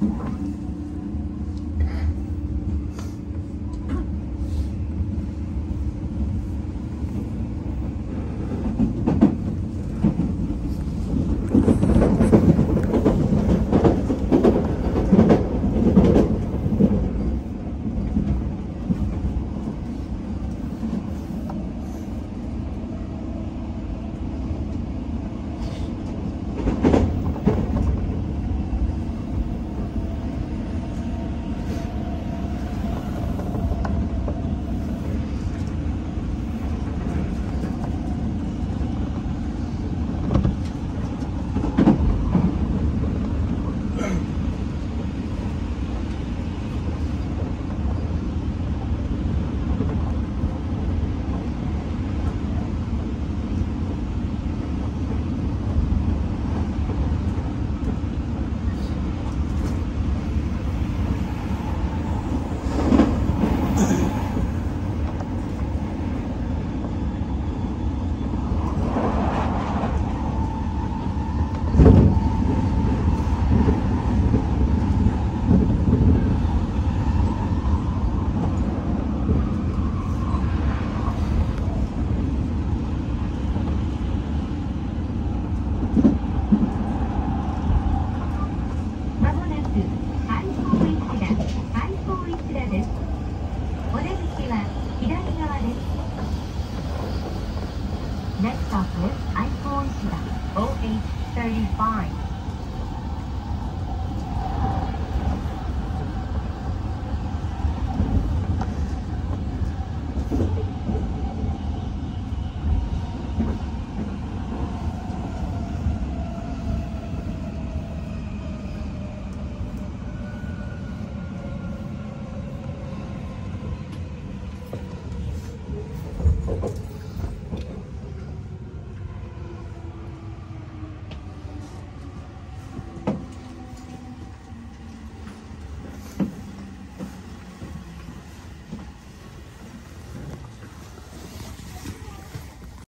何? Next stop is I-4 Ishida OH35